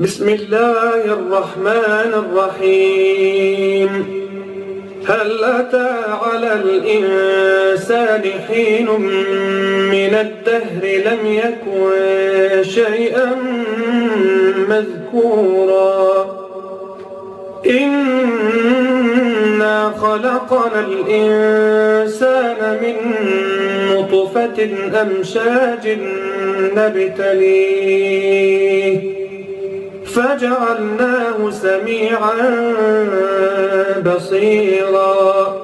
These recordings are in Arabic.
بسم الله الرحمن الرحيم هل أتى على الإنسان حين من الدهر لم يكن شيئا مذكورا إنا خلقنا الإنسان من نطفة أمشاج نبتليه فجعلناه سميعا بصيرا.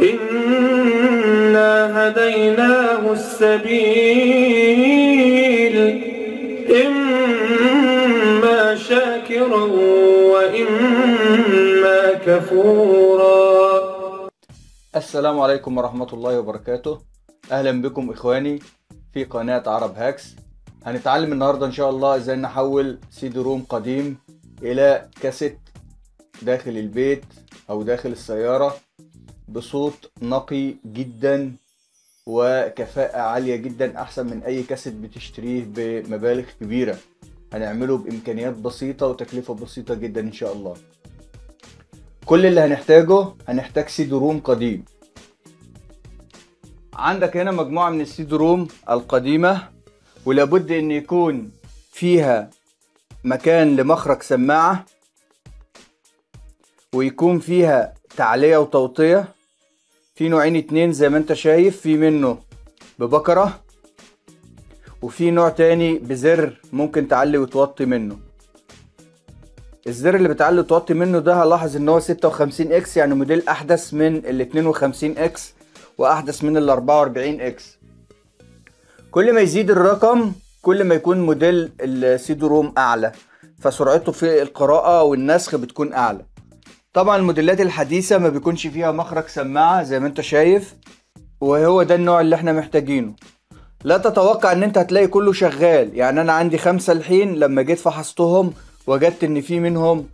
إنا هديناه السبيل. إما شاكرا وإما كفورا. السلام عليكم ورحمة الله وبركاته. أهلا بكم إخواني في قناة عرب هاكس. هنتعلم النهاردة إن شاء الله إزاي نحول CD ROM قديم إلى كاسيت داخل البيت أو داخل السيارة بصوت نقي جدا وكفاءة عالية جدا أحسن من أي كاسيت بتشتريه بمبالغ كبيرة. هنعمله بإمكانيات بسيطة وتكلفة بسيطة جدا إن شاء الله. كل اللي هنحتاجه هنحتاج سيدي روم قديم. عندك هنا مجموعة من السيدي روم القديمة. ولابد أن يكون فيها مكان لمخرج سماعة ويكون فيها تعلية وتوطية. في نوعين اتنين زي ما انت شايف في منه ببكرة وفي نوع تاني بزر ممكن تعلي وتوطي منه. الزر اللي بتعلي وتوطي منه ده هلاحظ إن هو 56 X يعني موديل أحدث من ال 52 X وأحدث من ال 44 X. كل ما يزيد الرقم كل ما يكون موديل ال CD ROM أعلى. فسرعته في القراءة والنسخ بتكون أعلى. طبعا الموديلات الحديثة ما بيكونش فيها مخرج سماعة زي ما انت شايف وهو ده النوع اللي إحنا محتاجينه. لا تتوقع إن انت هتلاقي كله شغال. يعني أنا عندي خمسة الحين لما جيت فحصتهم وجدت إن في منهم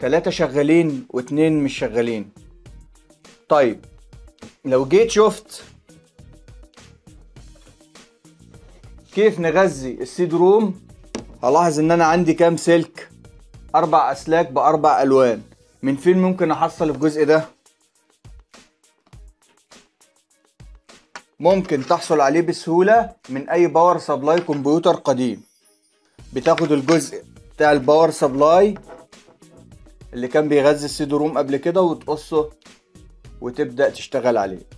ثلاثة شغالين واتنين مش شغالين. طيب لو جيت شفت كيف نغذي ال CD ROM؟ هلاحظ إن أنا عندي كام سلك؟ أربع أسلاك بأربع ألوان. من فين ممكن أحصل الجزء ده؟ ممكن تحصل عليه بسهولة من أي power supply كمبيوتر قديم. بتاخد الجزء بتاع ال power supply اللي كان بيغذي ال CD ROM قبل كده وتقصه وتبدأ تشتغل عليه.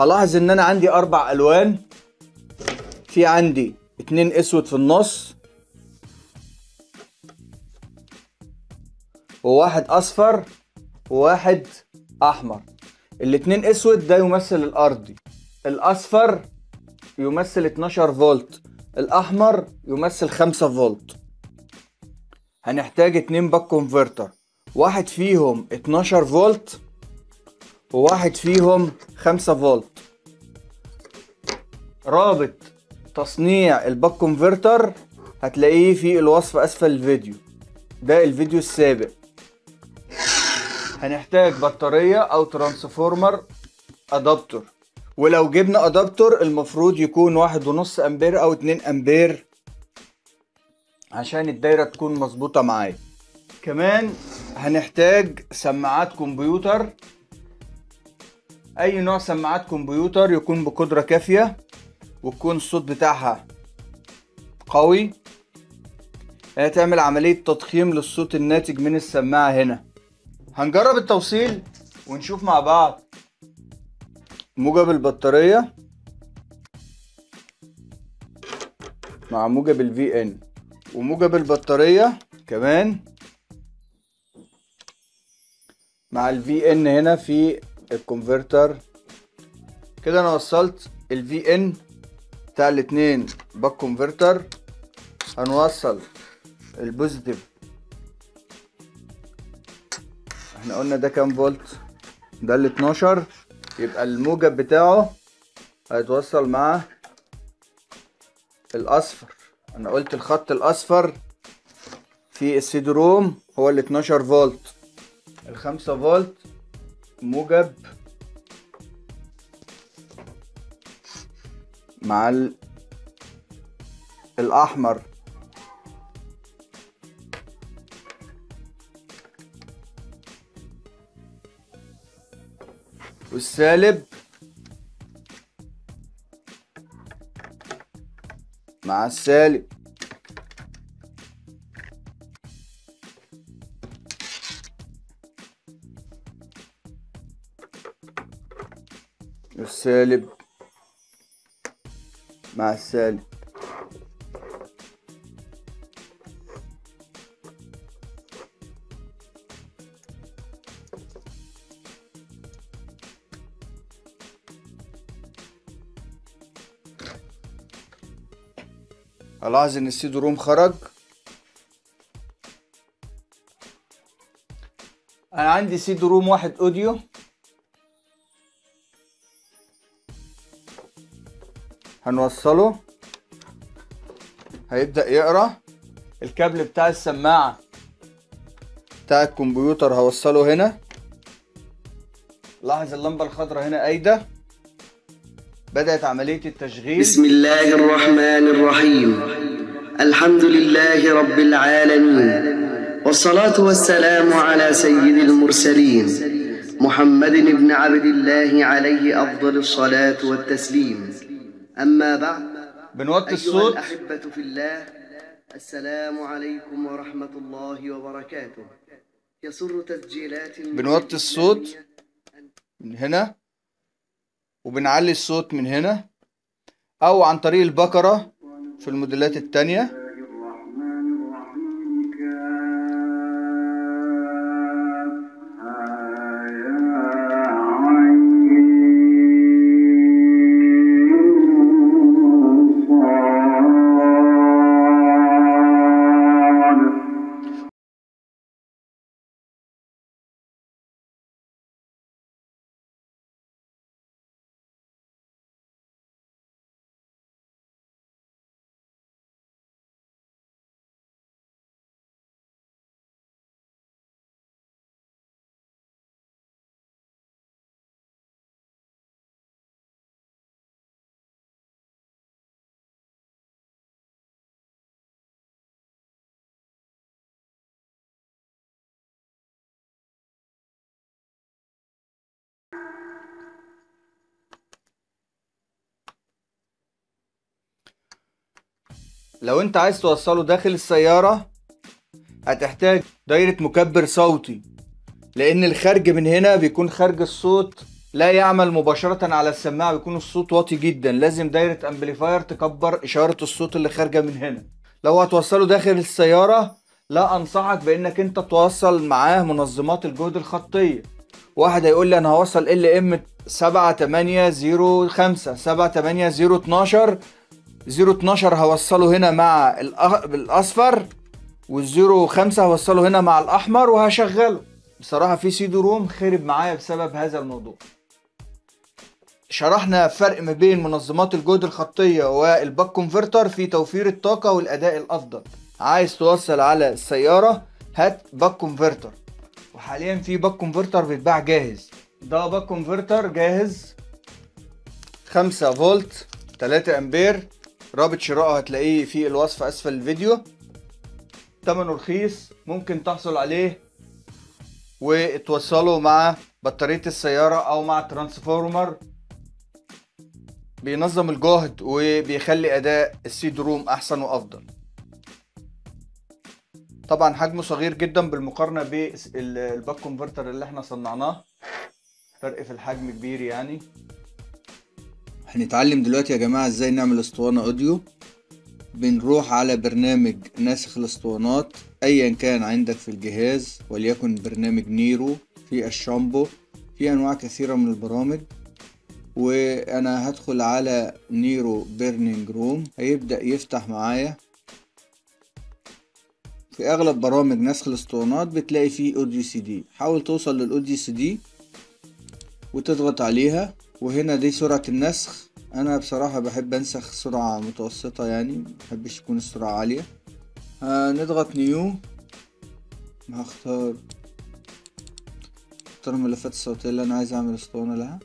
هلاحظ إن أنا عندي أربع ألوان. في عندي اتنين أسود في النص. وواحد أصفر. وواحد أحمر. الاتنين أسود ده يمثل الارضي الأصفر يمثل 12 فولت. الأحمر يمثل 5 فولت. هنحتاج اتنين buck converter. واحد فيهم 12 فولت. وواحد فيهم 5 فولت. رابط تصنيع ال buck converter هتلاقيه في الوصف أسفل الفيديو. ده الفيديو السابق. هنحتاج بطارية أو ترانسفورمر ادابتور ولو جبنا ادابتور المفروض يكون واحد ونص أمبير أو اتنين أمبير عشان الدايرة تكون مظبوطة معايا. كمان هنحتاج سماعات كمبيوتر أي نوع سماعات كمبيوتر يكون بقدرة كافية ويكون الصوت بتاعها قوي. هتعمل عملية تضخيم للصوت الناتج من السماعة هنا. هنجرب التوصيل ونشوف مع بعض. موجب البطارية. مع موجب ال V in وموجب البطارية كمان. مع ال V in هنا في ال converter. كده أنا وصلت ال V in بتاع الاتنين buck converter هنوصل ال positive إحنا قلنا ده كام فولت؟ ده ال 12 يبقى الموجب بتاعه هيتوصل مع الاصفر أنا قلت الخط الأصفر في ال CD ROM هو ال 12 فولت. ال 5 فولت موجب مع ال الأحمر. والسالب مع السالب. السالب مع السالب. الاحظ إن السيد روم خرج؟ أنا عندي CD ROM واحد audio. هنوصله. هيبدأ يقرأ. الكابل بتاع السماعة. بتاع الكمبيوتر هوصله هنا. لاحظ اللمبة الخضراء هنا قايدة بدأت عملية التشغيل. بسم الله الرحمن الرحيم. الحمد لله رب العالمين. والصلاة والسلام على سيد المرسلين. محمد بن عبد الله عليه أفضل الصلاة والتسليم. أما بعد بنوطي أيها الصوت الأحبة في الله السلام عليكم ورحمة الله وبركاته يسر تسجيلات بنوطي الصوت. من هنا وبنعلي الصوت من هنا أو عن طريق البكرة في الموديلات التانية لو انت عايز توصله داخل السيارة هتحتاج دايرة مكبر صوتي لأن الخارج من هنا بيكون خارج الصوت لا يعمل مباشرة على السماعة بيكون الصوت واطي جدا. لازم دايرة امبليفاير تكبر إشارة الصوت اللي خارجة من هنا. لو هتوصله داخل السيارة لا أنصحك بإنك انت توصل معاه منظمات الجهد الخطية. واحد هيقول لي أنا هوصل إل إم 7805 78012 012 هوصله هنا مع الاصفر وال zero خمسة هوصله هنا مع الأحمر وهشغله. بصراحة في CD ROM خرب معايا بسبب هذا الموضوع. شرحنا فرق ما بين منظمات الجهد الخطية وال buck converter في توفير الطاقة والأداء الأفضل. عايز توصل على السيارة هات buck converter. وحاليا في buck converter بيتباع جاهز. ده buck converter جاهز 5 فولت 3 أمبير. رابط شرائه هتلاقيه في الوصف أسفل الفيديو. تمنه رخيص ممكن تحصل عليه وتوصله مع بطارية السيارة أو مع transformer. بينظم الجهد وبيخلي أداء ال CD ROM أحسن وأفضل. طبعا حجمه صغير جدا بالمقارنة بال buck converter اللي إحنا صنعناه. فرق في الحجم كبير يعني. هنتعلم دلوقتي يا جماعة إزاي نعمل أسطوانة audio. بنروح على برنامج ناسخ الأسطوانات ايا كان عندك في الجهاز وليكن برنامج نيرو في Ashampoo في أنواع كثيرة من البرامج. وأنا هدخل على Nero Burning ROM هيبدأ يفتح معايا. في أغلب برامج نسخ الأسطوانات بتلاقي فيه audio CD. حاول توصل لل audio CD وتضغط عليها. وهنا دي سرعة النسخ. أنا بصراحة بحب أنسخ سرعة متوسطة يعني محبش تكون السرعة عالية. هنضغط نيو. هختار اختار الملفات الصوتية اللي أنا عايز أعمل أسطوانة لها.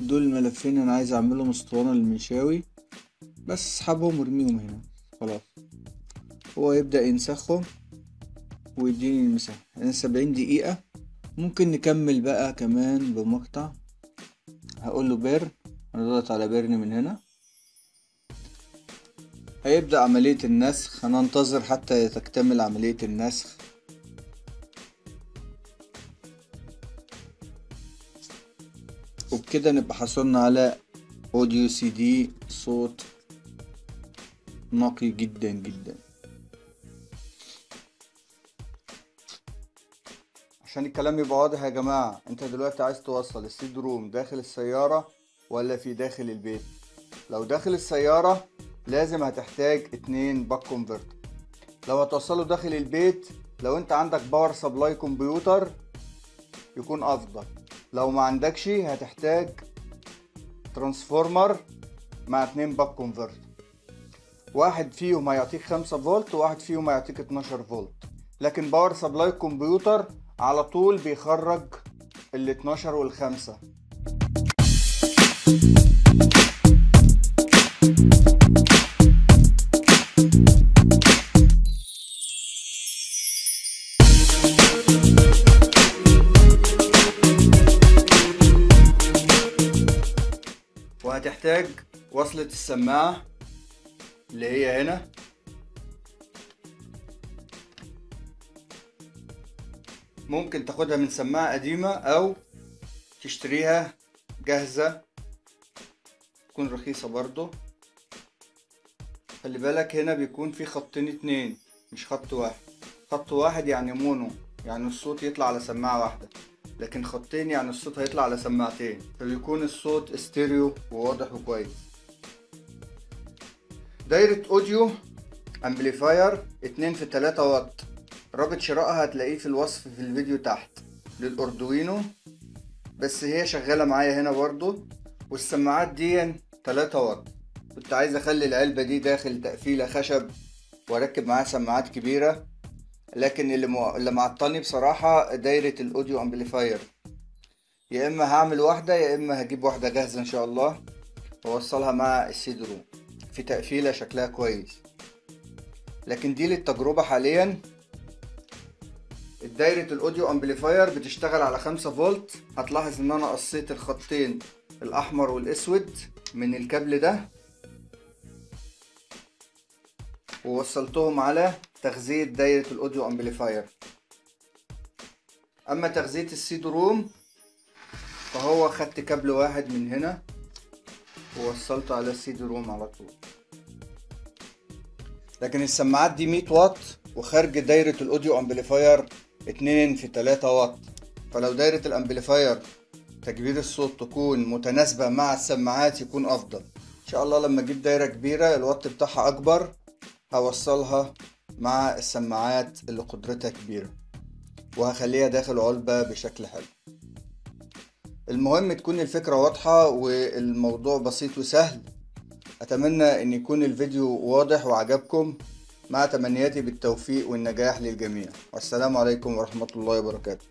دول الملفين أنا عايز أعملهم أسطوانة للمنشاوي. بس اسحبهم وارميهم هنا. خلاص. هو يبدأ ينسخهم ويديني المساحة. يعني سبعين دقيقة. ممكن نكمل بقى كمان بمقطع. هقول له burn هنضغط على burn من هنا. هيبدأ عملية النسخ. هننتظر حتى تكتمل عملية النسخ. وبكده نبقى حصلنا على audio CD صوت نقي جدا جدا. عشان الكلام يبقى واضح يا جماعة. انت دلوقتي عايز توصل ال CD ROM داخل السيارة ولا في داخل البيت؟ لو داخل السيارة لازم هتحتاج اتنين buck converter لو هتوصله داخل البيت لو انت عندك power supply كمبيوتر يكون أفضل. لو ما عندكش هتحتاج transformer مع اتنين buck converter واحد فيهم هيعطيك خمسة فولت وواحد فيهم هيعطيك اتناشر فولت. لكن power supply كمبيوتر على طول بيخرج ال 12 والخمسة وهتحتاج وصلة السماعة اللي هي هنا. ممكن تاخدها من سماعة قديمة أو تشتريها جاهزة. تكون رخيصة برضو. خلي بالك هنا بيكون في خطين اتنين مش خط واحد. خط واحد يعني مونو يعني الصوت يطلع على سماعة واحدة. لكن خطين يعني الصوت هيطلع على سماعتين فبيكون الصوت استيريو وواضح وكويس. دايرة audio amplifier اتنين في تلاتة واط. رابط شرائها هتلاقيه في الوصف في الفيديو تحت. لل Arduino. بس هي شغالة معايا هنا برضو. والسماعات دي 3 واط كنت عايز أخلي العلبة دي داخل تقفيلة خشب وأركب معاها سماعات كبيرة. لكن اللي, مو... اللي معطلني بصراحة دايرة ال audio amplifier. يا إما هعمل واحدة يا إما هجيب واحدة جاهزة إن شاء الله. وأوصلها مع ال CD ROM في تقفيلة شكلها كويس. لكن دي للتجربة حاليا. دايرة ال audio amplifier بتشتغل على خمسة فولت. هتلاحظ إن أنا قصيت الخطين الأحمر والأسود من الكابل ده. ووصلتهم على تغذية دايرة ال audio amplifier. أما تغذية ال CD ROM فهو خدت كابل واحد من هنا ووصلته على ال CD ROM على طول. لكن السماعات دي 100 واط وخارج دايرة ال audio amplifier اتنين في تلاتة واط. فلو دايرة ال amplifier تكبير الصوت تكون متناسبة مع السماعات يكون أفضل. إن شاء الله لما أجيب دايرة كبيرة الوات بتاعها أكبر هوصلها مع السماعات اللي قدرتها كبيرة وهخليها داخل علبة بشكل حلو. المهم تكون الفكرة واضحة والموضوع بسيط وسهل. أتمنى أن يكون الفيديو واضح وعجبكم. مع تمنياتي بالتوفيق والنجاح للجميع. والسلام عليكم ورحمة الله وبركاته.